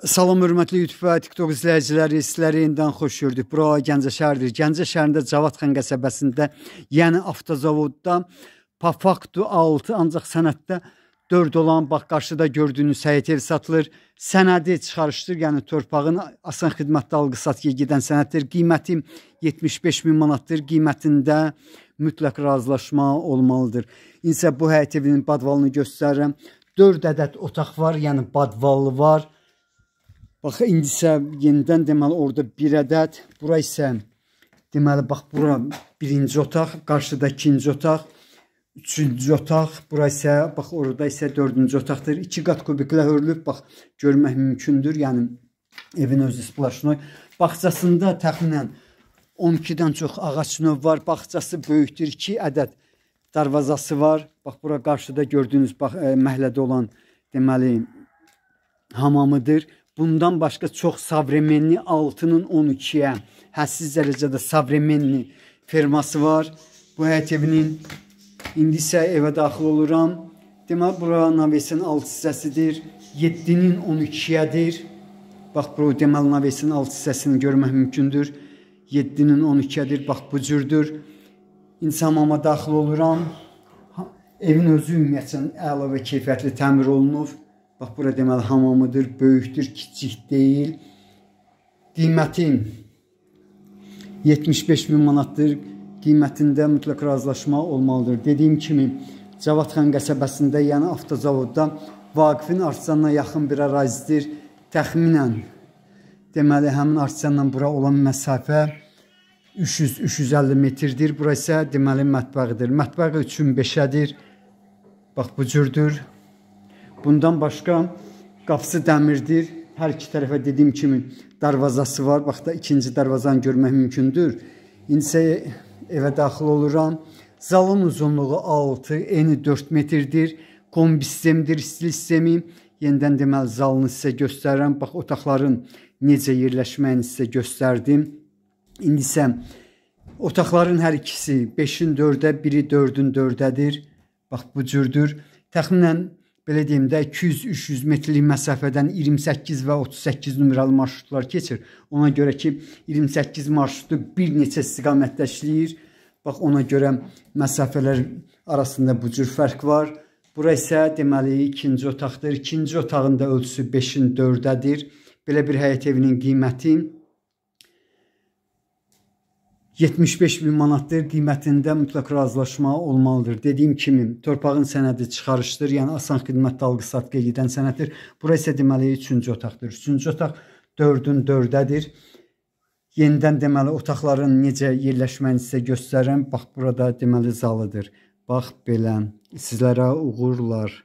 Salam hörmətli YouTube və TikTok izləyiciləri, sizləri yenidən xoş gördük. Bura Gəncə şəhəridir. Gəncə şəhərində Cavadxan qəsəbəsində, yəni avtozavodda Pafaktu 6 ancaq sənəddə 4 olan bax qarşıda gördüyünüz həyət ev satılır. Sənədi çıxarışdır, yəni torpağın asan xidmətdə alqı-satqıya gedən sənəddir. Qiyməti 75 min manatdır. Qiymətində mütləq razılaşma olmalıdır. İnsə bu həyət evinin badvalını göstərirəm. 4 ədəd otaq var, yəni badvallı var. Bax indi isə yenidən deməli orada bir ədəd, bura isə deməli bax bura birinci otaq, qarşıda ikinci otaq, üçüncü otaq, bura isə bax orada isə dördüncü otaqdır. 2 qat kubiklə hörülüb, bax görmək mümkündür. Yəni evin özü splaşnoy. Bağçasında təxminən 12-dən çox ağac növ var. Bağçası böyükdür. 2 ədəd darvazası var. Bax bura qarşıda gördüyünüz bax e, məhəllədə olan deməli hamamıdır. Bundan başqa çox savremenli 6-nın 12-yə hədsiz dərəcədə savremenli ferması var. Bu həyət evinin indi isə evə daxil oluram. Deməli bura navesin alt hissəsidir. 7-nin 12-yədir. Bax bu deməli navesin alt hissəsini görmək mümkündür. 7-nin 12-yədir. Bax bu cürdür. İnsamama daxil oluram. Evin özü ümumiyyətlə əla və keyfiyyətli təmir olunub. Bax bura deməli hamamıdır, böyükdür, kiçik deyil. Qiyməti 75 min manatdır. Qiymətində mütləq razılaşma olmalıdır. Dediyim kimi Cavadxan qəsəbəsində, yəni avtozavodda Vaqifin artcanına yaxın bir ərazidir. Təxminən deməli həmin artcanla bura olan məsafə 300-350 metrdir. Bura isə deməli mətbəqidir. Mətbəqi üçün beşədir. Bax bu cürdür. Bundan başqa qapısı dəmirdir. Hər iki tərəfə dediyim kimi darvazası var. Bax da ikinci darvazanı görmək mümkündür. İnsə evə daxil oluram. Zalın uzunluğu 6, eni 4 metrdir. Kombi sistemidir, stil sistemi. Yenidən deməli zalını sizə göstərirəm. Bax otaqların necə yerləşməyini sizə göstərdim. İndi isə otaqların hər ikisi 5-in 4-ə, biri 4-ün 4-dədir. Bax bu cürdür. Təxminən belə deyim də 200-300 metrlik məsafədən 28 və 38 nömrəli marşrutlar keçir. Ona görə ki, 28 marşrutu bir neçə istiqamətdə işləyir. Bax ona görə məsafələr arasında bu cür fərq var. Bura isə deməli ikinci otaqdır. İkinci otağın da ölçüsü 5-in 4-dədir. Belə bir həyət evinin qiyməti 75 min manatdır qiymətində mütləq razılaşma olmalıdır. Dediyim kimi, torpağın sənədi çıxarışdır, yəni asan xidmət alqı-satqıya gedən sənəddir. Bura isə deməli 3-cü otaqdır. 3-cü otaq 4-ün 4-dədir. Yenidən deməli otaqların necə yerləşməyini sizə göstərirəm. Bax burada deməli zalıdır. Bax belə. Sizlərə uğurlar.